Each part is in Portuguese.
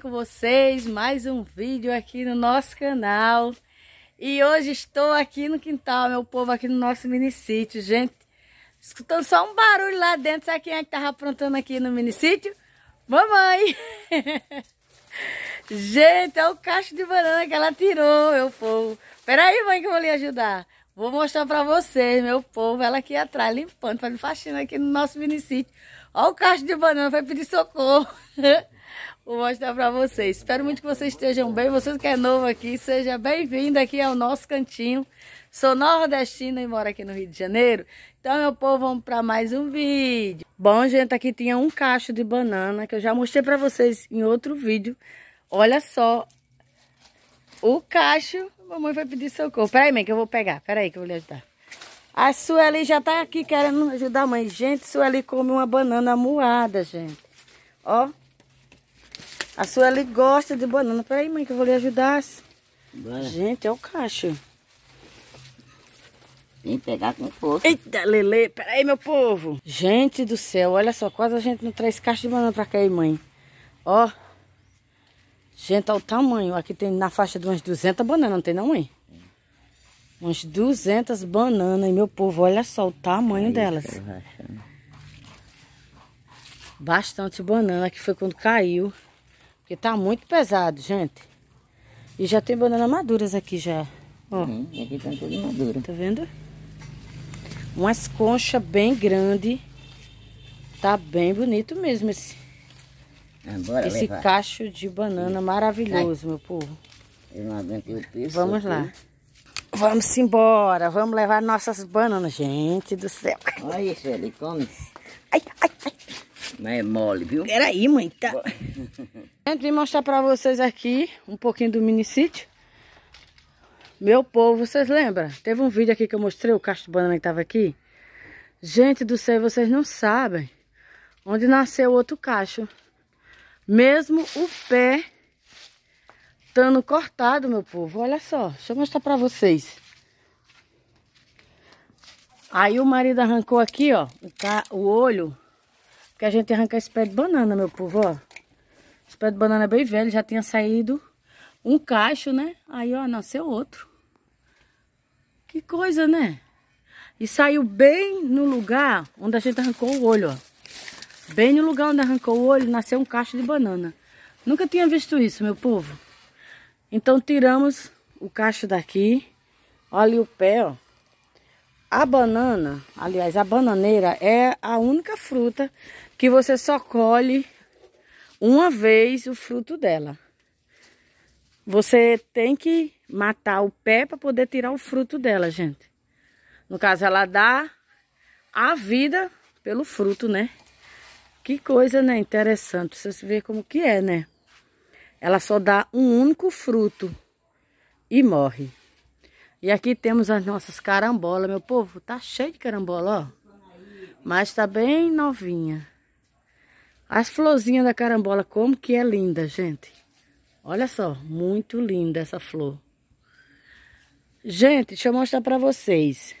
com vocês? Mais um vídeo aqui no nosso canal. E hoje estou aqui no quintal, meu povo, aqui no nosso minicítio. Gente, escutando só um barulho lá dentro. Sabe quem é que tava aprontando aqui no minicítio? Mamãe! Gente, é o cacho de banana que ela tirou, meu povo. Peraí, mãe, que eu vou lhe ajudar. Vou mostrar pra vocês, meu povo. Ela aqui atrás, limpando, fazendo faxina aqui no nosso minicítio. Olha o cacho de banana, vai pedir socorro. Vou mostrar pra vocês. Espero muito que vocês estejam bem. Você que é novo aqui, seja bem-vindo aqui ao nosso cantinho. Sou nordestina e moro aqui no Rio de Janeiro. Então, meu povo, vamos para mais um vídeo. Bom, gente, aqui tinha um cacho de banana que eu já mostrei para vocês em outro vídeo. Olha só o cacho. Mamãe vai pedir socorro. Peraí, mãe, que eu vou pegar. Peraí, que eu vou lhe ajudar. A Sueli já tá aqui querendo ajudar a mãe. Gente, Sueli come uma banana moada, gente. Ó. A Sueli gosta de banana. Peraí, mãe, que eu vou lhe ajudar. Bora. Gente, é o cacho. Vem pegar com força. Eita, Lele. Peraí, meu povo. Gente do céu, olha só. Quase a gente não traz caixa de banana pra cá aí, mãe. Ó. Gente, olha o tamanho. Aqui tem na faixa de umas 200 bananas, não tem não, mãe? Umas 200 bananas. E meu povo, olha só o tamanho Aí, delas. Bastante banana, que foi quando caiu. Porque tá muito pesado, gente. E já tem banana maduras aqui já. Ó. Uhum, aqui tá tudo maduro. Tá vendo? Umas conchas bem grandes. Tá bem bonito mesmo esse. Ah, esse levar. cacho de banana maravilhoso, meu povo. Eu não aguentei o peso. Vamos lá. Vamos embora. Vamos levar nossas bananas. Gente do céu. Olha isso, ele come. Ai, ai, ai. Mas é mole, viu? Peraí, mãe. Tá. Gente, vim mostrar pra vocês aqui um pouquinho do minicítio. Meu povo, vocês lembram? Teve um vídeo aqui que eu mostrei o cacho de banana que tava aqui. Gente do céu, vocês não sabem onde nasceu outro cacho. Mesmo o pé estando cortado, meu povo. Olha só, deixa eu mostrar pra vocês. Aí o marido arrancou aqui, ó, o olho. Que a gente arranca esse pé de banana, meu povo, ó. Esse pé de banana é bem velho, já tinha saído um cacho, né? Aí, ó, nasceu outro. Que coisa, né? E saiu bem no lugar onde a gente arrancou o olho, ó. Bem no lugar onde arrancou o olho, nasceu um cacho de banana. Nunca tinha visto isso, meu povo. Então, tiramos o cacho daqui. Olha o pé, ó. A banana, aliás, a bananeira é a única fruta que você só colhe uma vez o fruto dela. Você tem que matar o pé para poder tirar o fruto dela, gente. No caso, ela dá a vida pelo fruto, né? Que coisa, né? Interessante. Você vê como que é, né? Ela só dá um único fruto e morre. E aqui temos as nossas carambolas, meu povo. Tá cheio de carambola, ó. Mas tá bem novinha. As florzinhas da carambola, como que é linda, gente. Olha só, muito linda essa flor. Gente, deixa eu mostrar pra vocês.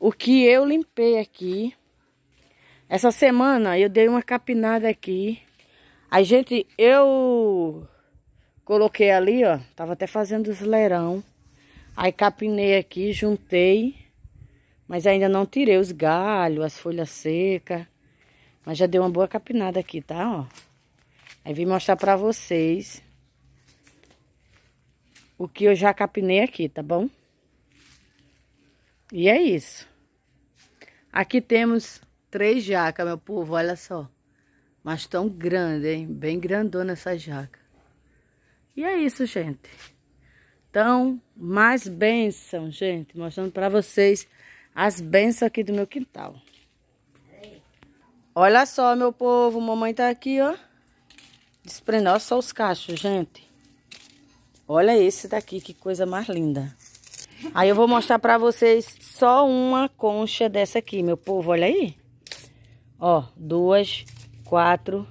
O que eu limpei aqui essa semana eu dei uma capinada aqui. Aí, gente, eu coloquei ali, ó. Tava até fazendo os leirão. Aí capinei aqui, juntei. Mas ainda não tirei os galhos, as folhas secas. Mas já deu uma boa capinada aqui, tá? Ó. Aí vim mostrar pra vocês o que eu já capinei aqui, tá bom? E é isso. Aqui temos Três jacas, meu povo, olha só. Mas tão grande, hein? Bem grandona essa jaca. E é isso, gente. Então, mais bênçãos, gente. Mostrando pra vocês as bênçãos aqui do meu quintal. Olha só, meu povo. Mamãe tá aqui, ó. Desprendendo. Olha só os cachos, gente. Olha esse daqui, que coisa mais linda. Aí eu vou mostrar pra vocês só uma concha dessa aqui, meu povo. Olha aí. Ó, duas, quatro,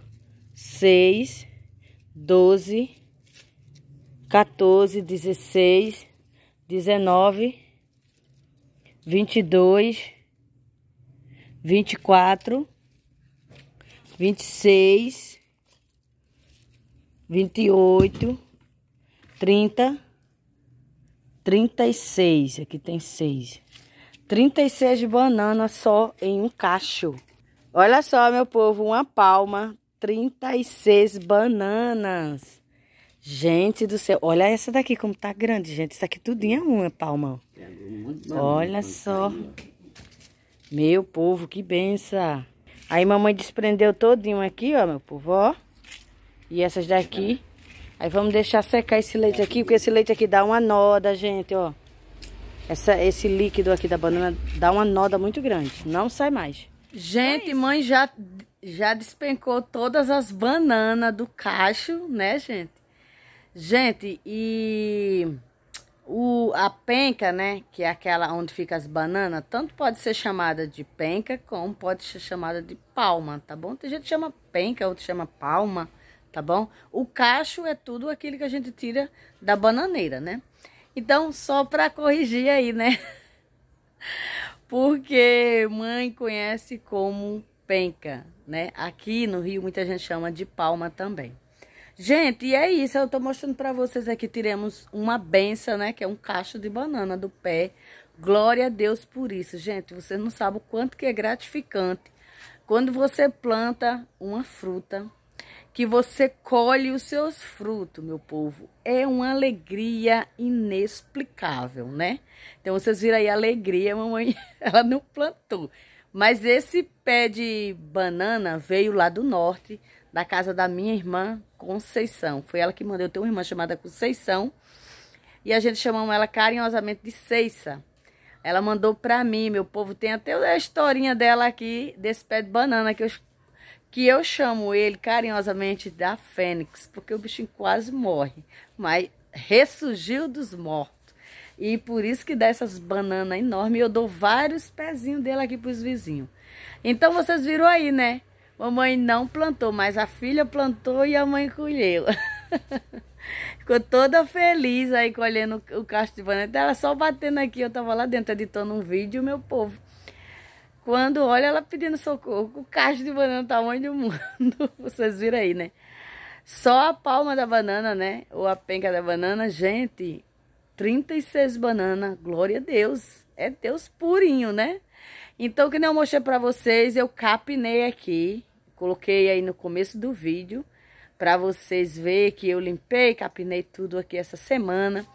seis, doze, 14, 16, 19, 22, 24, 26, 28, 30, 36. Aqui tem seis. 36 de banana só em um cacho. Olha só, meu povo, uma palma, 36 bananas. Gente do céu, olha essa daqui como tá grande, gente. Isso aqui tudinho é uma palma. Olha só. Meu povo, que benção. Aí mamãe desprendeu todinho aqui, ó, meu povo, ó. E essas daqui. Aí vamos deixar secar esse leite aqui, porque esse leite aqui dá uma noda, gente, ó. Essa, esse líquido aqui da banana dá uma noda muito grande. Não sai mais. Gente, mãe já, já despencou todas as bananas do cacho, né, gente? Gente, e o, a penca, né, que é aquela onde fica as bananas, tanto pode ser chamada de penca, como pode ser chamada de palma, tá bom? Tem gente que chama penca, outro chama palma, tá bom? O cacho é tudo aquilo que a gente tira da bananeira, né? Então, só para corrigir aí, né? Porque mãe conhece como penca, né? Aqui no Rio muita gente chama de palma também. Gente, e é isso, eu tô mostrando para vocês aqui, tiremos uma benção, né, que é um cacho de banana do pé. Glória a Deus por isso, gente, você não sabe o quanto que é gratificante quando você planta uma fruta, que você colhe os seus frutos, meu povo. É uma alegria inexplicável, né? Então, vocês viram aí a alegria, mamãe, ela não plantou. Mas esse pé de banana veio lá do norte, da casa da minha irmã Conceição. Foi ela que mandou. Eu tenho uma irmã chamada Conceição. E a gente chamamos ela carinhosamente de Ceissa. Ela mandou pra mim, meu povo. Tem até a historinha dela aqui, desse pé de banana que eu que eu chamo ele carinhosamente da Fênix, porque o bichinho quase morre, mas ressurgiu dos mortos. E por isso que dá essas bananas enormes, eu dou vários pezinhos dele aqui pros vizinhos. Então vocês viram aí, né? Mamãe não plantou, mas a filha plantou e a mãe colheu. Ficou toda feliz aí colhendo o cacho de banana. Ela só batendo aqui, eu tava lá dentro editando um vídeo, meu povo. Quando olha ela pedindo socorro, o cacho de banana tamanho do mundo. Vocês viram aí, né? Só a palma da banana, né? Ou a penca da banana, gente. 36 bananas, glória a Deus. É Deus purinho, né? Então, que nem eu mostrei pra vocês, eu capinei aqui. Coloquei aí no começo do vídeo. Pra vocês verem que eu limpei, capinei tudo aqui essa semana.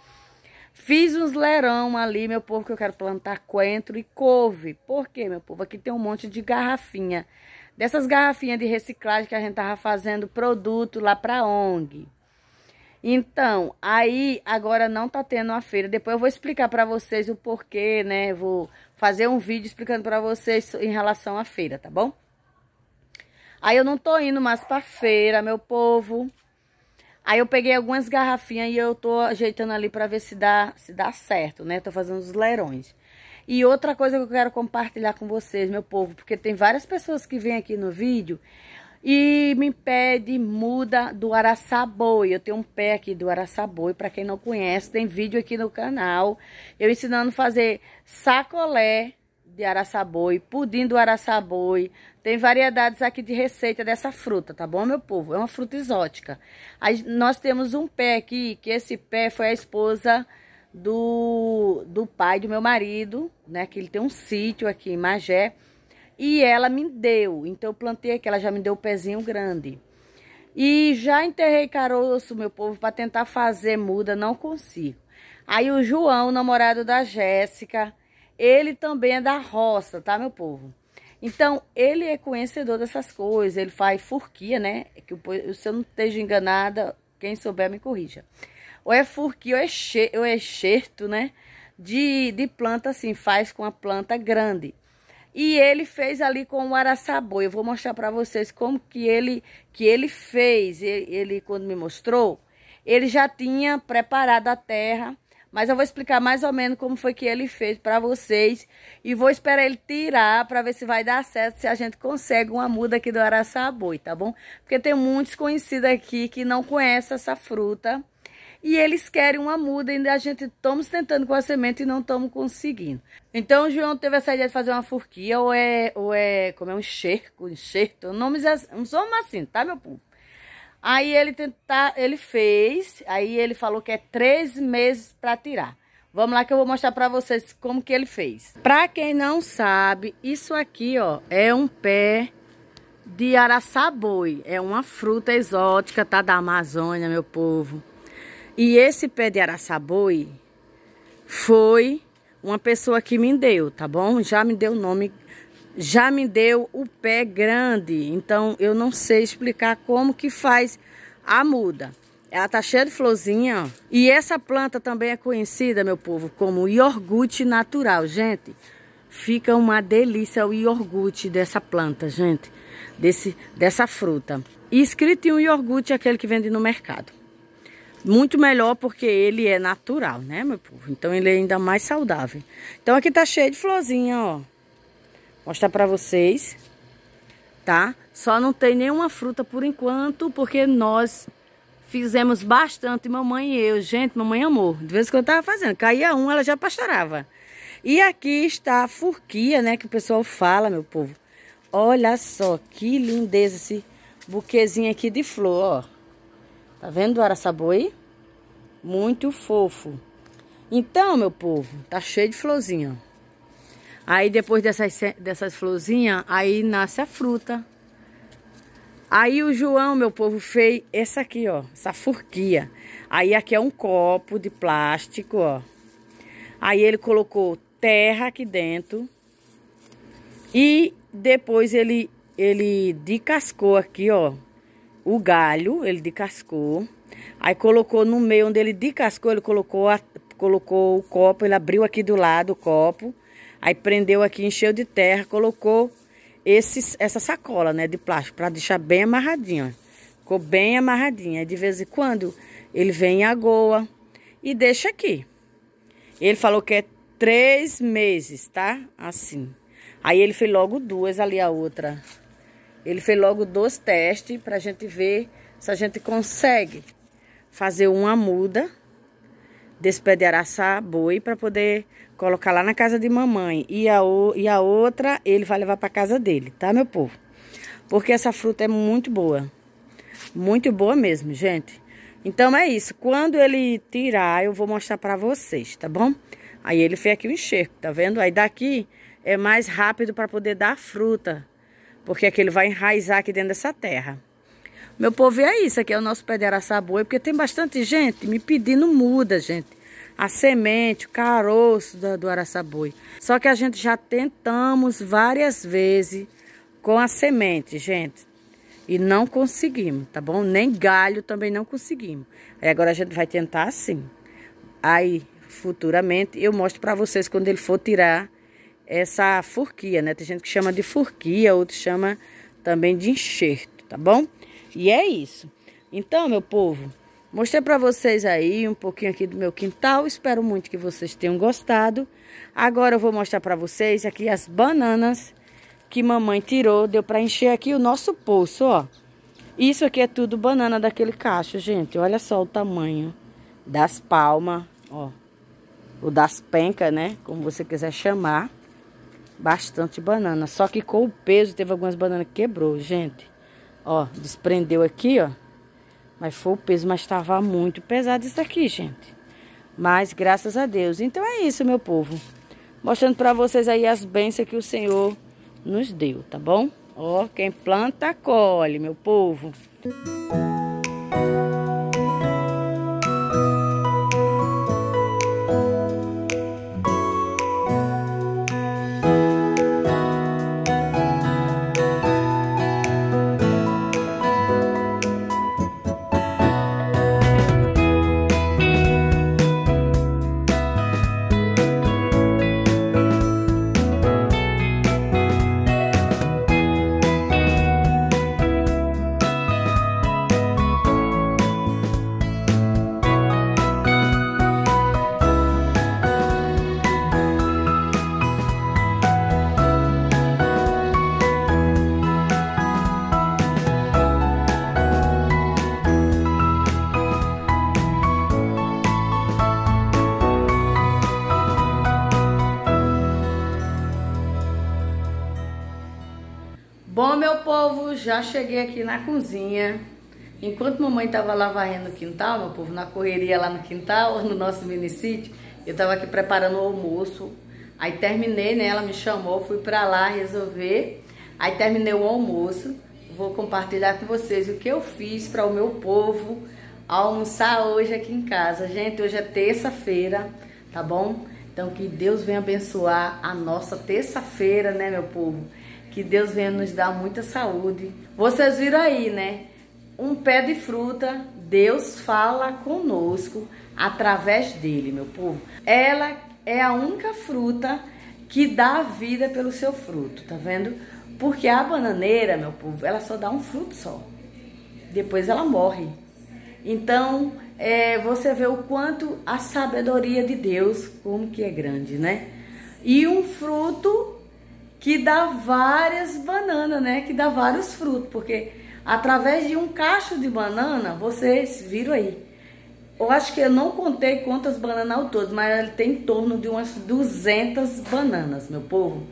Fiz uns lerão ali, meu povo, que eu quero plantar coentro e couve. Por quê, meu povo? Aqui tem um monte de garrafinha. Dessas garrafinhas de reciclagem que a gente tava fazendo produto lá pra ONG. Então, aí agora não tá tendo a feira. Depois eu vou explicar para vocês o porquê, né? Vou fazer um vídeo explicando para vocês em relação à feira, tá bom? Aí eu não tô indo mais pra feira, meu povo. Aí eu peguei algumas garrafinhas e eu tô ajeitando ali para ver se dá, se dá certo, né? Tô fazendo os lerões. E outra coisa que eu quero compartilhar com vocês, meu povo, porque tem várias pessoas que vêm aqui no vídeo e me pede muda do araçaboi. Eu tenho um pé aqui do araçaboi, para quem não conhece, tem vídeo aqui no canal. Eu ensinando a fazer sacolé de araçaboi, pudim do araçaboi. Tem variedades aqui de receita dessa fruta, tá bom, meu povo? É uma fruta exótica. Aí nós temos um pé aqui, que esse pé foi a esposa do, do pai do meu marido, né? Que ele tem um sítio aqui em Magé. E ela me deu, então eu plantei aqui, ela já me deu o um pezinho grande. E já enterrei caroço, meu povo, para tentar fazer muda, não consigo. Aí o João, namorado da Jéssica, ele também é da roça, tá, meu povo? Então, ele é conhecedor dessas coisas, ele faz furquia, né? Que se eu não esteja enganada, quem souber me corrija. Ou é furquia ou é, che, ou é xerto, né? De, de planta assim, faz com a planta grande. E ele fez ali com o araçaboi. Eu vou mostrar para vocês como que ele, que ele fez. Ele, ele, quando me mostrou, ele já tinha preparado a terra mas eu vou explicar mais ou menos como foi que ele fez para vocês. E vou esperar ele tirar para ver se vai dar certo, se a gente consegue uma muda aqui do Araçaboi, tá bom? Porque tem muitos conhecidos aqui que não conhecem essa fruta. E eles querem uma muda e a gente estamos tentando com a semente e não estamos conseguindo. Então o João teve essa ideia de fazer uma furquia ou é, ou é como é um enxerco, enxerto, nomes, um nome assim, tá meu povo? Aí ele tentar, ele fez, aí ele falou que é três meses para tirar. Vamos lá que eu vou mostrar para vocês como que ele fez. Para quem não sabe, isso aqui, ó, é um pé de araçaboi. É uma fruta exótica, tá? Da Amazônia, meu povo. E esse pé de araçaboi foi uma pessoa que me deu, tá bom? Já me deu o nome já me deu o pé grande, então eu não sei explicar como que faz a muda. Ela tá cheia de florzinha, ó. E essa planta também é conhecida, meu povo, como iogurte natural, gente. Fica uma delícia o iogurte dessa planta, gente. Desse, dessa fruta. E escrito em um iogurte é aquele que vende no mercado. Muito melhor porque ele é natural, né, meu povo? Então ele é ainda mais saudável. Então aqui tá cheio de florzinha, ó mostrar para vocês, tá? Só não tem nenhuma fruta por enquanto, porque nós fizemos bastante, mamãe e eu. Gente, mamãe amou. De vez em quando eu tava fazendo, caía um, ela já pastorava. E aqui está a furquia, né, que o pessoal fala, meu povo. Olha só que lindeza esse buquezinho aqui de flor, ó. Tá vendo o araçaboi? Muito fofo. Então, meu povo, tá cheio de florzinha, ó. Aí depois dessas, dessas florzinhas, aí nasce a fruta. Aí o João, meu povo, fez essa aqui, ó, essa furquia. Aí aqui é um copo de plástico, ó. Aí ele colocou terra aqui dentro. E depois ele, ele decascou aqui, ó, o galho, ele decascou. Aí colocou no meio onde ele decascou, ele colocou, a, colocou o copo, ele abriu aqui do lado o copo. Aí prendeu aqui, encheu de terra, colocou esses, essa sacola, né, de plástico, para deixar bem amarradinho. Ficou bem amarradinha. De vez em quando ele vem em agoa e deixa aqui. Ele falou que é três meses, tá? Assim. Aí ele fez logo duas, ali a outra. Ele fez logo dois testes pra gente ver se a gente consegue fazer uma muda desse pé de araçá boi para poder colocar lá na casa de mamãe. E a, e a outra ele vai levar para casa dele, tá, meu povo? Porque essa fruta é muito boa. Muito boa mesmo, gente. Então é isso. Quando ele tirar, eu vou mostrar para vocês, tá bom? Aí ele fez aqui o enxerto, tá vendo? Aí daqui é mais rápido para poder dar fruta. Porque aqui ele vai enraizar aqui dentro dessa terra. Meu povo, é isso. Aqui é o nosso pé de araçaboi, porque tem bastante gente me pedindo muda, gente a semente, o caroço do, do araçaboi. Só que a gente já tentamos várias vezes com a semente, gente. E não conseguimos, tá bom? Nem galho também não conseguimos. Aí agora a gente vai tentar assim. Aí, futuramente, eu mostro para vocês quando ele for tirar essa furquia, né? Tem gente que chama de furquia, outros chama também de enxerto, tá bom? E é isso. Então, meu povo, Mostrei para vocês aí um pouquinho aqui do meu quintal. Espero muito que vocês tenham gostado. Agora eu vou mostrar para vocês aqui as bananas que mamãe tirou. Deu para encher aqui o nosso poço, ó. Isso aqui é tudo banana daquele cacho, gente. Olha só o tamanho das palmas, ó. Ou das pencas, né? Como você quiser chamar. Bastante banana. Só que com o peso, teve algumas bananas que quebrou, gente. Ó, desprendeu aqui, ó. Mas foi o peso, mas estava muito pesado isso aqui, gente. Mas graças a Deus. Então é isso, meu povo. Mostrando para vocês aí as bênçãos que o Senhor nos deu, tá bom? Ó, quem planta, colhe, meu povo. Bom, já cheguei aqui na cozinha. Enquanto mamãe estava lá varrendo o quintal, meu povo, na correria lá no quintal, no nosso minicítio, eu estava aqui preparando o almoço. Aí terminei, né? Ela me chamou, fui para lá resolver. Aí terminei o almoço. Vou compartilhar com vocês o que eu fiz para o meu povo almoçar hoje aqui em casa. Gente, hoje é terça-feira, tá bom? Então que Deus venha abençoar a nossa terça-feira, né, meu povo? Que Deus venha nos dar muita saúde. Vocês viram aí, né? um pé de fruta, Deus fala conosco através dele, meu povo. Ela é a única fruta que dá vida pelo seu fruto, tá vendo? Porque a bananeira, meu povo, ela só dá um fruto só. Depois ela morre. Então, é, você vê o quanto a sabedoria de Deus, como que é grande, né? E um fruto que dá várias bananas, né? Que dá vários frutos, porque através de um cacho de banana, vocês viram aí. Eu acho que eu não contei quantas bananas ao todo, mas ele tem em torno de umas 200 bananas, meu povo.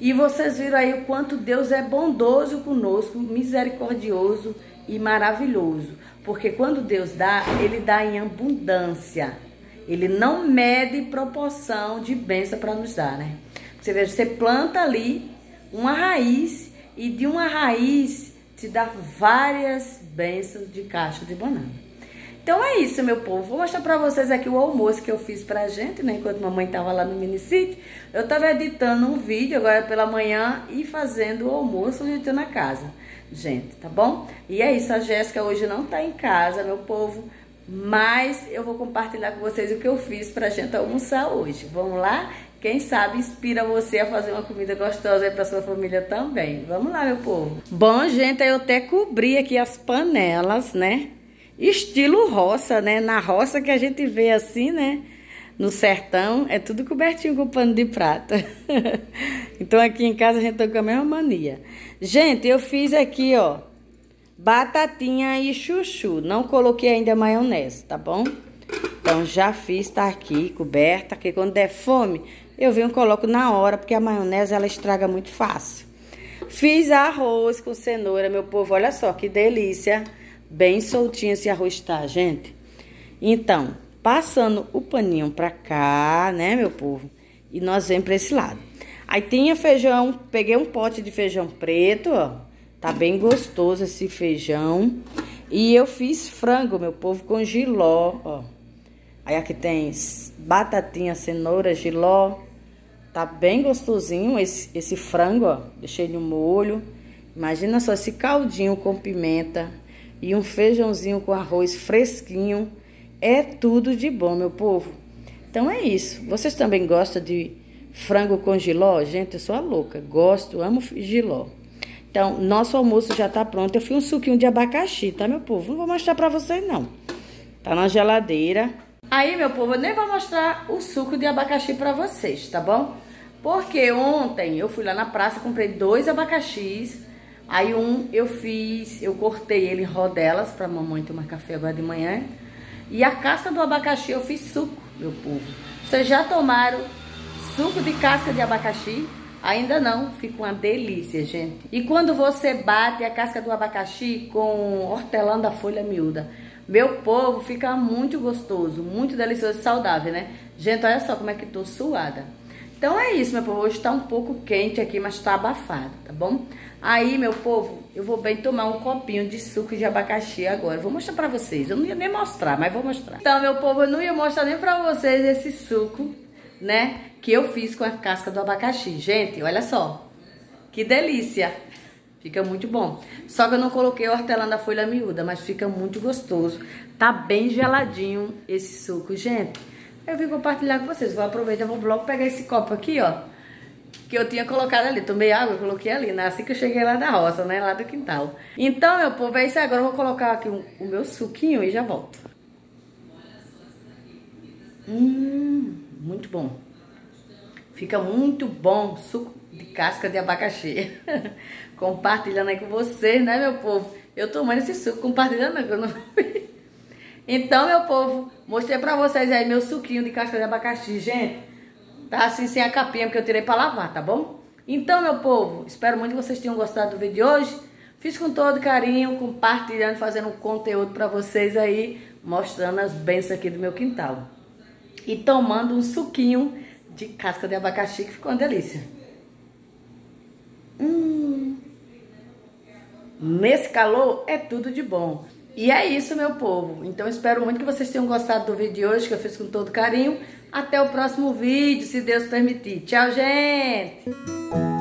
E vocês viram aí o quanto Deus é bondoso conosco, misericordioso e maravilhoso. Porque quando Deus dá, Ele dá em abundância. Ele não mede proporção de bênção para nos dar, né? Você veja, você planta ali uma raiz e de uma raiz te dá várias bênçãos de caixa de banana. Então é isso, meu povo. Vou mostrar pra vocês aqui o almoço que eu fiz pra gente, né? Enquanto mamãe tava lá no minicítio. Eu tava editando um vídeo agora pela manhã e fazendo o almoço onde eu tô na casa. Gente, tá bom? E é isso, a Jéssica hoje não tá em casa, meu povo. Mas eu vou compartilhar com vocês o que eu fiz pra gente almoçar hoje. Vamos lá? Quem sabe inspira você a fazer uma comida gostosa aí para sua família também. Vamos lá, meu povo. Bom, gente, eu até cobri aqui as panelas, né? Estilo roça, né? Na roça que a gente vê assim, né? No sertão, é tudo cobertinho com pano de prata. então aqui em casa a gente tá com a mesma mania. Gente, eu fiz aqui, ó, batatinha e chuchu. Não coloquei ainda maionese, tá bom? Então já fiz, tá aqui, coberta, que quando der fome, eu venho coloco na hora, porque a maionese ela estraga muito fácil. Fiz arroz com cenoura, meu povo, olha só que delícia. Bem soltinho esse arroz tá, gente. Então, passando o paninho pra cá, né, meu povo? E nós vemos pra esse lado. Aí tinha feijão, peguei um pote de feijão preto, ó. Tá bem gostoso esse feijão. E eu fiz frango, meu povo, com giló, ó. Aí aqui tem batatinha, cenoura, giló. Tá bem gostosinho esse, esse frango, ó. Deixei no molho. Imagina só esse caldinho com pimenta e um feijãozinho com arroz fresquinho. É tudo de bom, meu povo. Então é isso. Vocês também gostam de frango com giló? Gente, eu sou a louca. Gosto, amo giló. Então, nosso almoço já tá pronto. Eu fiz um suquinho de abacaxi, tá, meu povo? Não vou mostrar pra vocês, não. Tá na geladeira. Aí, meu povo, eu nem vou mostrar o suco de abacaxi pra vocês, tá bom? Porque ontem eu fui lá na praça, comprei dois abacaxis. Aí um eu fiz, eu cortei ele em rodelas pra mamãe tomar café agora de manhã. E a casca do abacaxi eu fiz suco, meu povo. Vocês já tomaram suco de casca de abacaxi? Ainda não, fica uma delícia, gente. E quando você bate a casca do abacaxi com hortelã da folha miúda, meu povo, fica muito gostoso, muito delicioso e saudável, né? Gente, olha só como é que tô suada. Então é isso, meu povo. Hoje tá um pouco quente aqui, mas tá abafado, tá bom? Aí, meu povo, eu vou bem tomar um copinho de suco de abacaxi agora. Vou mostrar pra vocês. Eu não ia nem mostrar, mas vou mostrar. Então, meu povo, eu não ia mostrar nem pra vocês esse suco, né? Que eu fiz com a casca do abacaxi. Gente, olha só. Que delícia. Fica muito bom. Só que eu não coloquei hortelã da folha miúda, mas fica muito gostoso. Tá bem geladinho esse suco, gente. Eu vim compartilhar com vocês. Vou aproveitar, vou logo pegar esse copo aqui, ó. Que eu tinha colocado ali. Tomei água, coloquei ali, né? Assim que eu cheguei lá da roça, né? Lá do quintal. Então, meu povo, é isso agora. Eu vou colocar aqui o, o meu suquinho e já volto. Hum, muito bom. Fica muito bom suco de casca de abacaxi. compartilhando aí com vocês, né, meu povo? Eu tomando esse suco, compartilhando eu não... Então, meu povo, mostrei pra vocês aí meu suquinho de casca de abacaxi, gente. Tá assim, sem a capinha, porque eu tirei pra lavar, tá bom? Então, meu povo, espero muito que vocês tenham gostado do vídeo de hoje. Fiz com todo carinho, compartilhando, fazendo um conteúdo para vocês aí, mostrando as bênçãos aqui do meu quintal. E tomando um suquinho de casca de abacaxi que ficou uma delícia. Hum. Nesse calor é tudo de bom. E é isso, meu povo. Então espero muito que vocês tenham gostado do vídeo de hoje, que eu fiz com todo carinho. Até o próximo vídeo, se Deus permitir. Tchau, gente!